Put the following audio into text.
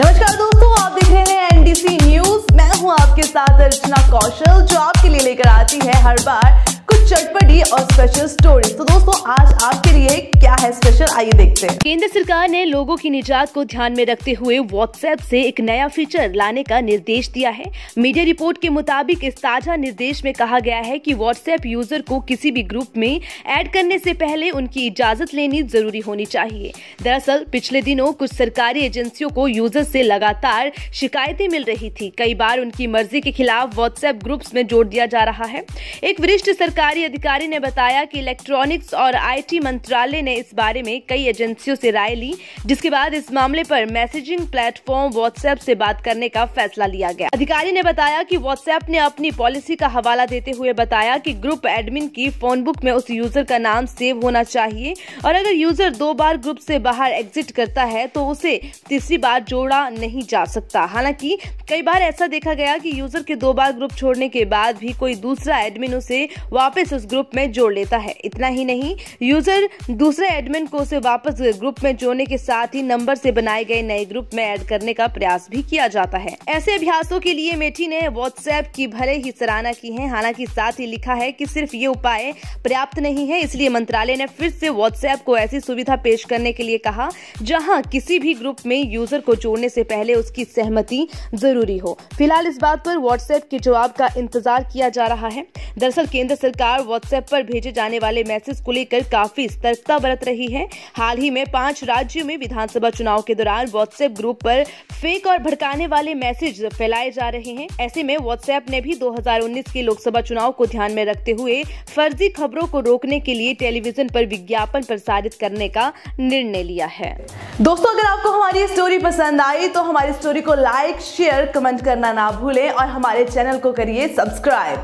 नमस्कार दोस्तों, आप देख रहे हैं एनडीसी न्यूज़ मैं हूँ आपके साथ अर्चना कौशल, जो आपके लिए लेकर आती है हर बार कुछ चटपटी और स्पेशल स्टोरी तो दोस्तों, आज आपके लिए क्या है स्पेशल आइए देखते हैं। केंद्र सरकार ने लोगों की निजात को ध्यान में रखते हुए व्हाट्सएप से एक नया फीचर लाने का निर्देश दिया है। मीडिया रिपोर्ट के मुताबिक इस ताज़ा निर्देश में कहा गया है कि व्हाट्सएप यूज़र को किसी भी ग्रुप में ऐड करने से पहले उनकी इजाज़त लेनी ज़रूरी होनी चाहिए। दरअसल, पिछले दिनों कुछ सरकारी एजेंसियों को यूज़र से लगातार शिकायतें मिल रही थी। कई बार उनकी मर्ज़ी के खिलाफ व्हाट्सएप ग्रुप्स में जोड़ दिया जा रहा है। एक वरिष्ठ सरकारी अधिकारी ने बताया कि इलेक्ट्रॉनिक्स और आईटी मंत्रालय ने इस बारे में कई एजेंसियों से राय ली, जिसके बाद इस मामले पर मैसेजिंग प्लेटफॉर्म व्हाट्सएप से बात करने का फैसला लिया गया। अधिकारी ने बताया कि व्हाट्सएप ने अपनी पॉलिसी का हवाला देते हुए बताया कि ग्रुप एडमिन की फ़ोन बुक में उस यूज़र का नाम सेव होना चाहिए और अगर यूज़र दो बार ग्रुप से बाहर एग्जिट करता है तो उसे तीसरी बार जोड़ा नहीं जा सकता। हालाँकि, कई बार ऐसा देखा गया कि यूज़र के दो बार ग्रुप छोड़ने के बाद भी कोई दूसरा एडमिन उसे वापस उस ग्रुप में जोड़ लेता है। इतना ही नहीं, यूज़र दूसरे एडमिन को उसे वापस ग्रुप में जोड़ने के साथ ही नंबर से बनाए गए नए ग्रुप में ऐड करने का प्रयास भी किया जाता है। ऐसे अभ्यासों के लिए मेठी ने व्हाट्सएप की भले ही सराहना की है, हालाँकि साथ ही लिखा है कि सिर्फ़ ये उपाय पर्याप्त नहीं है, इसलिए मंत्रालय ने फिर से व्हाट्सएप को ऐसी सुविधा पेश करने के लिए कहा, जहाँ किसी भी ग्रुप में यूज़र को जोड़ने से पहले उसकी सहमति ज़रूरी हो। फ़िलहाल इस बात पर व्हाट्सएप के जवाब का इंतज़ार किया जा रहा है। दरअसल केंद्र सरकार व्हाट्सएप पर भेजे जाने वाले मैसेज को लेकर काफ़ी सतर्कता बरत रही है। हाल ही में पाँच राज्यों में विधानसभा चुनाव के दौरान व्हाट्सएप ग्रुप पर फेक और भड़काने वाले मैसेज फैलाए जा रहे हैं। ऐसे में व्हाट्सएप ने भी 2019 के लोकसभा चुनाव को ध्यान में रखते हुए फर्जी खबरों को रोकने के लिए टेलीविज़न पर विज्ञापन प्रसारित करने का निर्णय लिया है। दोस्तों, अगर आपको हमारी स्टोरी पसंद आई तो हमारी स्टोरी को लाइक शेयर कमेंट करना ना भूलें और हमारे चैनल को करिए सब्सक्राइब